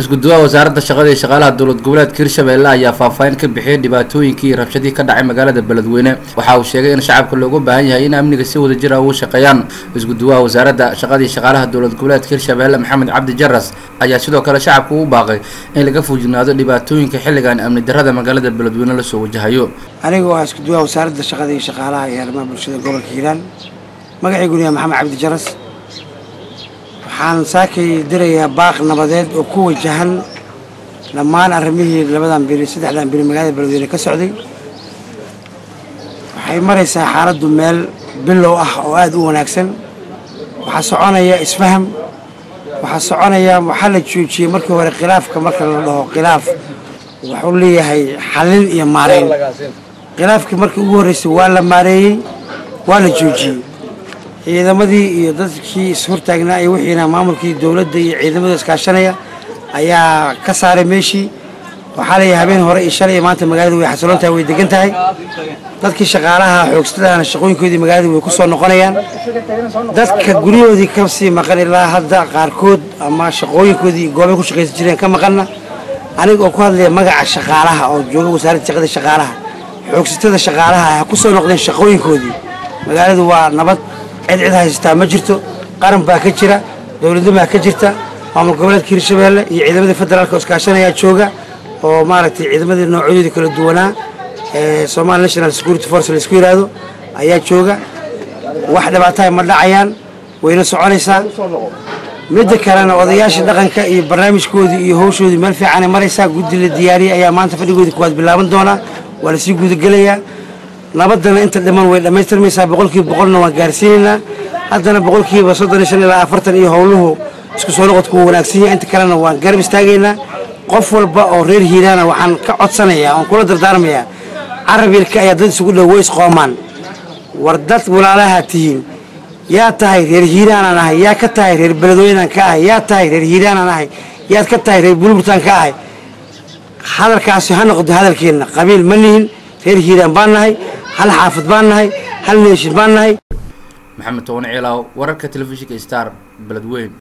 isku duwaha wasaaradda shaqada iyo shaqaalaha dowlad goboleedka hirshabelle ayaa faahfaahin ka bixiyay dhibaatooyinkii iyo rabshadii ka dhacay magaalada beledweyne. Waxa uu sheegay in shacabka looga baahan yahay in amniga si wada jir ah ugu shaqeeyaan. Isku duwaha wasaaradda shaqada iyo shaqaalaha dowlad goboleedka hirshabelle maxamed cabdi jaras ayaa sidoo kale shacabka ugu baaqay in laga fuujinaado dhibaatooyinka xilligan amni darrada magaalada beledweyne la soo wajahayo. Aniga waa isku duwaha wasaaradda shaqada iyo shaqaalaha iyo arrimaha bulshada gobolka hiiraan magaciiguna yahay maxamed cabdi jaras waxaan saakay dirayaa baaq nabadeed oo ku wajahan dhammaan arrimihii labadan biri saddexdan biri magaalada beledweyne ka socday. Waxay maraysaa xaaladdu meel bilow ah oo aada u wanaagsan. Waxaa soconaya isfaham waxaa soconaya waxaa la joojiyey markii hore khilaafka marka la dhaho khilaaf wuxuu leeyahay xallin iyo maareyn. Khilaafkii markii ugu horreysay waa la maareeyey waa la joojiyey ciidamadii iyo dadkii ishortaagnaa iyo wixiina maamulkii dowladda iyo ciidamada iskaashanaya ayaa ka saaray meeshii. Waxaa leeyahay habeen hore iyo shalay maanta magaalada way xasiloon tahay way degan tahay. Dadkii shaqaalaha xoogsadahana shaqooyinkoodii magaalada way ku soo noqonayaan. Dadka guryahoodii ka sii maqan ilaa hadda qaarkood ama shaqooyinkoodii goobay ku shaqaysan jireen ka maqanna. Aniga oo ku hadlaya magaca shaqaalaha oo jooga wasaaradda shaqada shaqaalaha xoogsatada shaqaalaha ha ku soo noqdeen shaqooyinkoodii. Magaaladu waa nabad cid cid haysataa ma jirto. Qaran baa ka jira dowladnimaa ka jirta. Maamul goboleedka hirshabeelle iyo ciidamadii federaalka iskaashanayaa jooga oo maaragtay ciidamadii noocyadoodii kala duwanaa ee somaali national security force la isku yidhaahdo ayaa jooga. Wax dhibaataha ma dhacayaan wayna soconaysaa. Midda kalena odayaashii dhaqanka iyo barnaamijkoodii iyo howshoodii meel fiicanay maraysaa. Guddi la diyaariyey ayaa maanta fadhigoodii kuwaad bilaaban doonaa waa la sii gudagelayaa nabadana inta dhiman way dhammaystirmaysaa boqolkiiba boqolna waan gaarsiinaynaa haddana boqolkiiba soddon iyo shan ilaa afartan iyo howluhu isku soo noqodku wuu wanaagsan yahay. Inta kalena waan garab istaagaynaa qof walba oo reer hiiraana waxaan ka codsanayaa oon kula dardaarmayaa. Carab yarka ayaa dad isugu dhow way isqoomaan. War dad walaalaha tihiin. Yaa tahay reer hiiraanaan ahay yaa ka tahay reer beledweynaan ka ahay yaa tahay reer hiiraanaan ahay yaad ka tahay reer bulburtaan ka ahay. Hadalkaasi ha noqdo hadalkeenna qabiil ma nihin reer hiiraan baan nahay hal xaafad baan nahay hal neeshin baan nahay. Maxamed toban ciilaaw wararka telefishinka star beledweyn